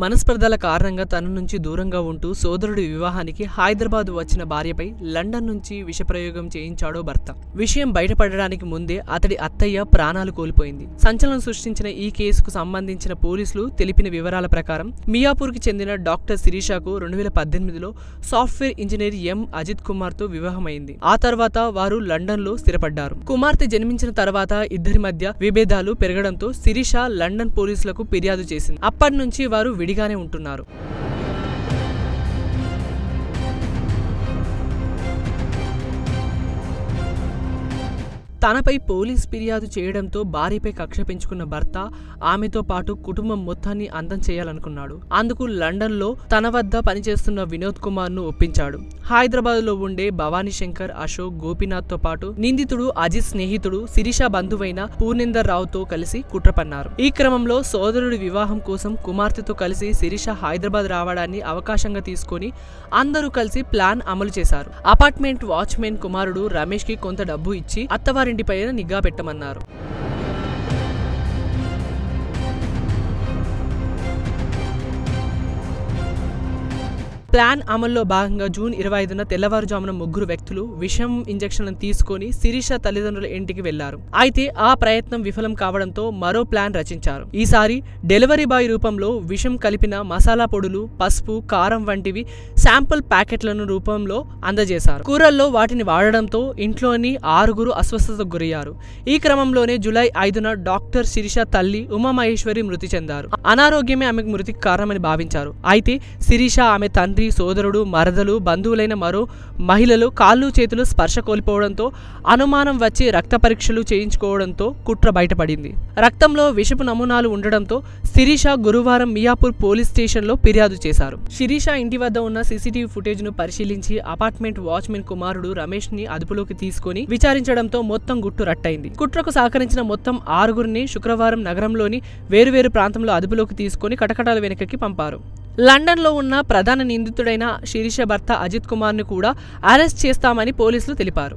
మనస్పర్ధల కారణంగా తన నుంచి దూరంగా ఉంటూ సోదరుడి వివాహానికి హైదరాబాద్ వచ్చిన భార్యపై లండన్ నుంచి విషప్రయోగం చేయించాడో భర్త. విషయం బయటపడడానికి ముందే అతడి అత్తయ్య ప్రాణాలు కోల్పోయింది. సంచలనం సృష్టించిన ఈ కేసుకు సంబంధించిన పోలీసులు తెలిపిన వివరాల ప్రకారం మియాపూర్కి చెందిన డాక్టర్ శిరీషాకు రెండు వేల పద్దెనిమిదిలో సాఫ్ట్వేర్ ఇంజనీర్ ఎం. అజిత్ కుమార్తో వివాహమైంది. ఆ తర్వాత వారు లండన్లో స్థిరపడ్డారు. కుమార్తె జన్మించిన తర్వాత ఇద్దరి మధ్య విభేదాలు పెరగడంతో శిరీష లండన్ పోలీసులకు ఫిర్యాదు చేసింది. అప్పటి నుంచి వారు విడిగానే ఉంటున్నారు. తనపై పోలీస్ ఫిర్యాదు చేయడంతో భార్యపై కక్ష పెంచుకున్న భర్త ఆమెతో పాటు కుటుంబం మొత్తాన్ని అందం చేయాలనుకున్నాడు. అందుకు లండన్లో తన వద్ద పనిచేస్తున్న వినోద్ కుమార్ను ఒప్పించాడు. హైదరాబాద్లో ఉండే భవానీ శంకర్ అశోక్ గోపినాథ్తో పాటు నిందితుడు అజిత్ స్నేహితుడు శిరీష బంధువైన పూర్ణేందర్ రావుతో కలిసి కుట్ర పన్నారు ఈ క్రమంలో సోదరుడి వివాహం కోసం కుమార్తెతో కలిసి శిరీష హైదరాబాద్ రావడాన్ని అవకాశంగా తీసుకొని అందరూ కలిసి ప్లాన్ అమలు చేశారు. అపార్ట్మెంట్ వాచ్మెన్ కుమారుడు రమేష్కి కొంత డబ్బు ఇచ్చి అత్తవారి అత్తవారింటిపైన నిఘా పెట్టమన్నారు. ప్లాన్ అమల్లో భాగంగా జూన్ ఇరవై ఐదున తెల్లవారుజామున ముగ్గురు వ్యక్తులు విషం ఇంజెక్షన్లను తీసుకొని శిరీష తల్లిదండ్రుల ఇంటికి వెళ్ళారు. అయితే ఆ ప్రయత్నం విఫలం కావడంతో మరో ప్లాన్ రచించారు. ఈసారి డెలివరీ బాయ్ రూపంలో విషం కలిపిన మసాలా పొడులు పసుపు కారం వంటివి శాంపుల్ ప్యాకెట్లను రూపంలో అందజేశారు. కూరల్లో వాటిని వాడడంతో ఇంట్లోని ఆరుగురు అస్వస్థతకు గురయ్యారు. ఈ క్రమంలోనే జులై ఐదున డాక్టర్ శిరీష తల్లి ఉమామహేశ్వరి మృతి చెందారు. అనారోగ్యమే ఆమెకు మృతికి కారణమని భావించారు. అయితే శిరీష ఆమె తండ్రి సోదరుడు మరదలు బంధువులైన మరో మహిళలు కాళ్ళు చేతులు స్పర్శ కోల్పోవడంతో అనుమానం వచ్చి రక్త పరీక్షలు చేయించుకోవడంతో కుట్ర బయటపడింది. రక్తంలో విషపు నమూనాలు ఉండడంతో శిరీష గురువారం మియాపూర్ పోలీస్ స్టేషన్లో ఫిర్యాదు చేశారు. శిరీష ఇంటి వద్ద ఉన్న సీసీటీవీ ఫుటేజ్ను పరిశీలించి అపార్ట్మెంట్ వాచ్మెన్ కుమారుడు రమేష్ని అదుపులోకి తీసుకుని విచారించడంతో మొత్తం గుట్టు రట్టయింది. కుట్రకు సహకరించిన మొత్తం ఆరుగురిని శుక్రవారం నగరంలోని వేరువేరు ప్రాంతంలో అదుపులోకి తీసుకుని కటకటాల వెనుకకి పంపారు. లండన్లో ఉన్న ప్రధాన నిందితుడైన శిరీష భర్త అజిత్ కుమార్ను కూడా అరెస్ట్ చేస్తామని పోలీసులు తెలిపారు.